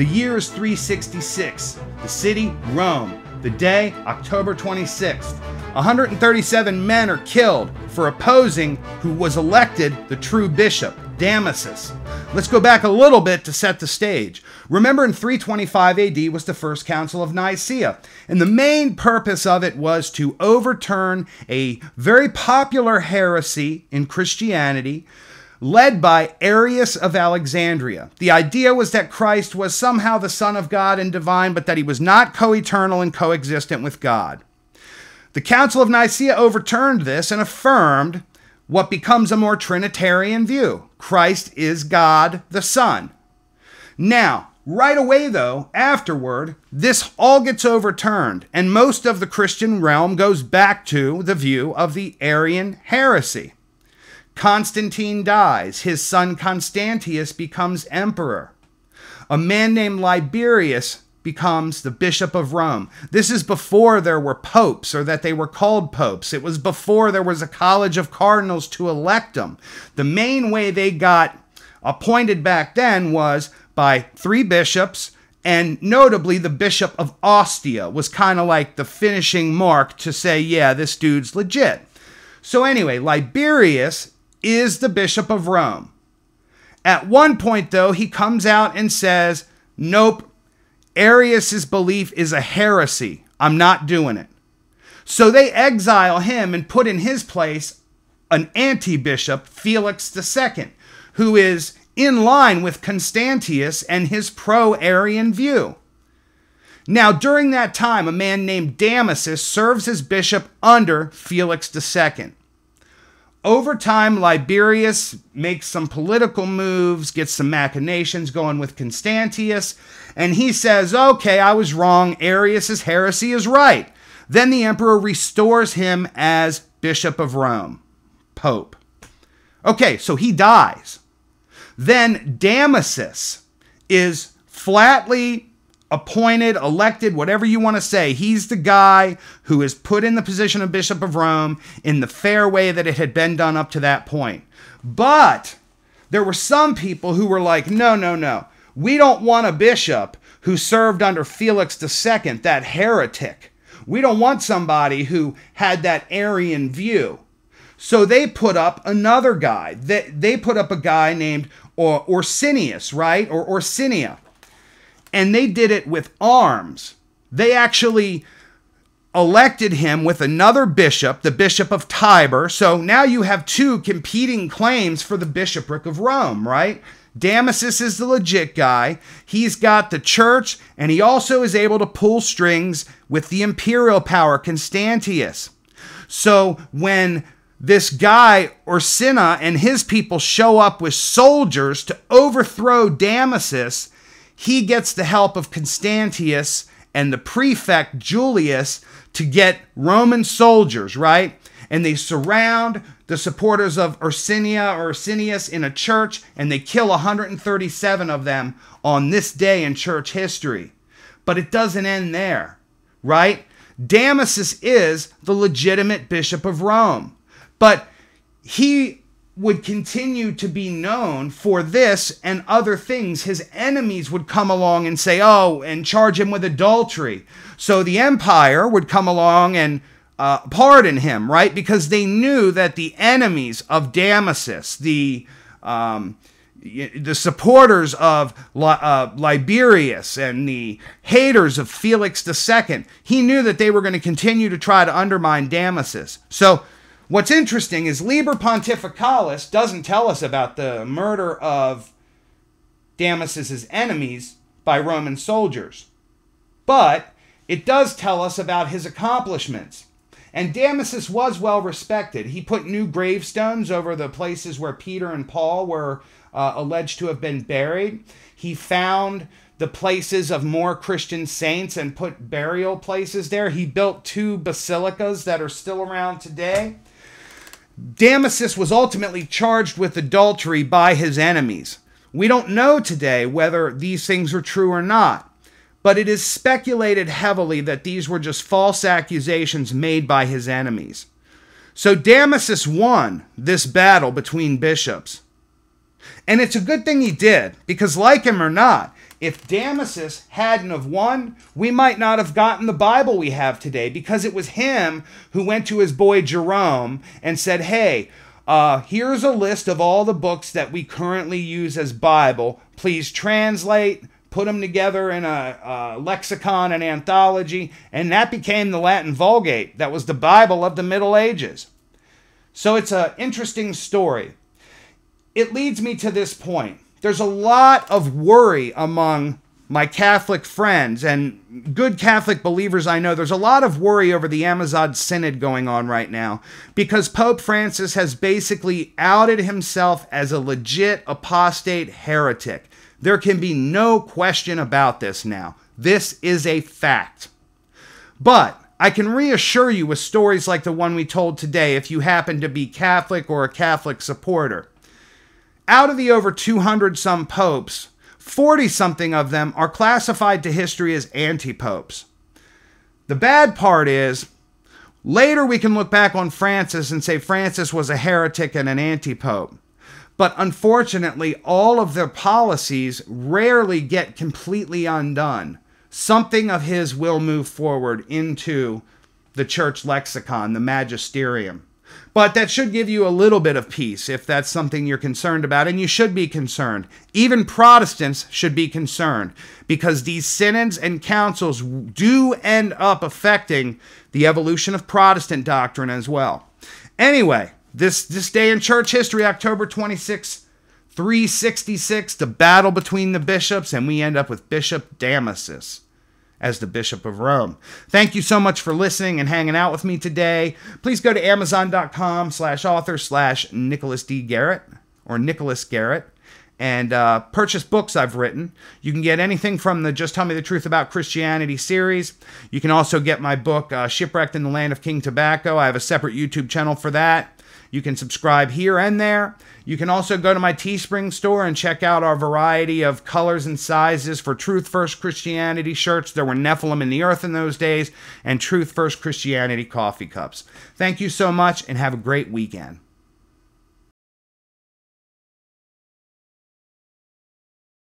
The year is 366. The city, Rome. The day, October 26th. 137 men are killed for opposing who was elected the true bishop, Damasus. Let's go back a little bit to set the stage. Remember, in 325 AD was the First Council of Nicaea, and the main purpose of it was to overturn a very popular heresy in Christianity led by Arius of Alexandria. The idea was that Christ was somehow the Son of God and divine, but that he was not co eternal and coexistent with God. The Council of Nicaea overturned this and affirmed what becomes a more Trinitarian view Christ is God the Son. Now, right away, though, afterward, this all gets overturned, and most of the Christian realm goes back to the view of the Arian heresy. Constantine dies, his son Constantius becomes emperor. A man named Liberius becomes the Bishop of Rome. This is before there were popes or that they were called popes. It was before there was a college of cardinals to elect them. The main way they got appointed back then was by three bishops. And notably, the Bishop of Ostia was kind of like the finishing mark to say, yeah, this dude's legit. So, anyway, Liberius is the Bishop of Rome. At one point, though, he comes out and says, Nope, Arius's belief is a heresy. I'm not doing it. So they exile him and put in his place an anti bishop, Felix II, who is in line with Constantius and his pro Arian view. Now, during that time, a man named Damasus serves as bishop under Felix II. Over time, Liberius makes some political moves, gets some machinations going with Constantius, and he says, Okay, I was wrong. Arius's heresy is right. Then the emperor restores him as Bishop of Rome, Pope. Okay, so he dies. Then Damasus is flatly appointed, elected, whatever you want to say. He's the guy who is put in the position of Bishop of Rome in the fair way that it had been done up to that point. But there were some people who were like, no, no, no. We don't want a bishop who served under Felix II, that heretic. We don't want somebody who had that Arian view. So they put up another guy. They, they put up a guy named or, Ursinius, right? Or Ursinia and they did it with arms. They actually elected him with another bishop, the Bishop of Tiber. So now you have two competing claims for the bishopric of Rome, right? Damasus is the legit guy. He's got the church, and he also is able to pull strings with the imperial power, Constantius. So when this guy, Orsina, and his people show up with soldiers to overthrow Damasus, he gets the help of Constantius and the prefect Julius to get Roman soldiers, right? And they surround the supporters of Ursinia or Ursinius in a church and they kill 137 of them on this day in church history. But it doesn't end there, right? Damasus is the legitimate bishop of Rome. But he would continue to be known for this and other things. His enemies would come along and say, oh, and charge him with adultery. So the empire would come along and uh, pardon him, right? Because they knew that the enemies of Damasus, the um, the supporters of uh, Liberius and the haters of Felix II, he knew that they were going to continue to try to undermine Damasus. So What's interesting is Liber Pontificalis doesn't tell us about the murder of Damasus's enemies by Roman soldiers, but it does tell us about his accomplishments. And Damasus was well respected. He put new gravestones over the places where Peter and Paul were uh, alleged to have been buried. He found the places of more Christian saints and put burial places there. He built two basilicas that are still around today. Damasus was ultimately charged with adultery by his enemies. We don't know today whether these things are true or not, but it is speculated heavily that these were just false accusations made by his enemies. So Damasus won this battle between bishops. And it's a good thing he did, because like him or not, if Damasus hadn't have won, we might not have gotten the Bible we have today because it was him who went to his boy Jerome and said, "Hey, uh, here's a list of all the books that we currently use as Bible. Please translate, put them together in a, a, lexicon and anthology, and that became the Latin Vulgate. That was the Bible of the Middle Ages. So it's an interesting story. It leads me to this point. There's a lot of worry among my Catholic friends and good Catholic believers I know, there's a lot of worry over the Amazon Synod going on right now because Pope Francis has basically outed himself as a legit apostate heretic. There can be no question about this now. This is a fact. But I can reassure you with stories like the one we told today if you happen to be Catholic or a Catholic supporter. Out of the over 200 some popes, 40 something of them are classified to history as anti popes. The bad part is, later we can look back on Francis and say Francis was a heretic and an anti pope. But unfortunately, all of their policies rarely get completely undone. Something of his will move forward into the church lexicon, the magisterium. But that should give you a little bit of peace if that's something you're concerned about, and you should be concerned. Even Protestants should be concerned because these synods and councils do end up affecting the evolution of Protestant doctrine as well. Anyway, this, this day in church history, October 26, 366, the battle between the bishops, and we end up with Bishop Damasus as the Bishop of Rome. Thank you so much for listening and hanging out with me today. Please go to amazon.com slash author slash Nicholas D. Garrett or Nicholas Garrett and uh, purchase books I've written. You can get anything from the Just Tell Me the Truth About Christianity series. You can also get my book, uh, Shipwrecked in the Land of King Tobacco. I have a separate YouTube channel for that. You can subscribe here and there. You can also go to my Teespring store and check out our variety of colors and sizes for Truth First Christianity shirts. There were Nephilim in the earth in those days, and Truth First Christianity coffee cups. Thank you so much, and have a great weekend.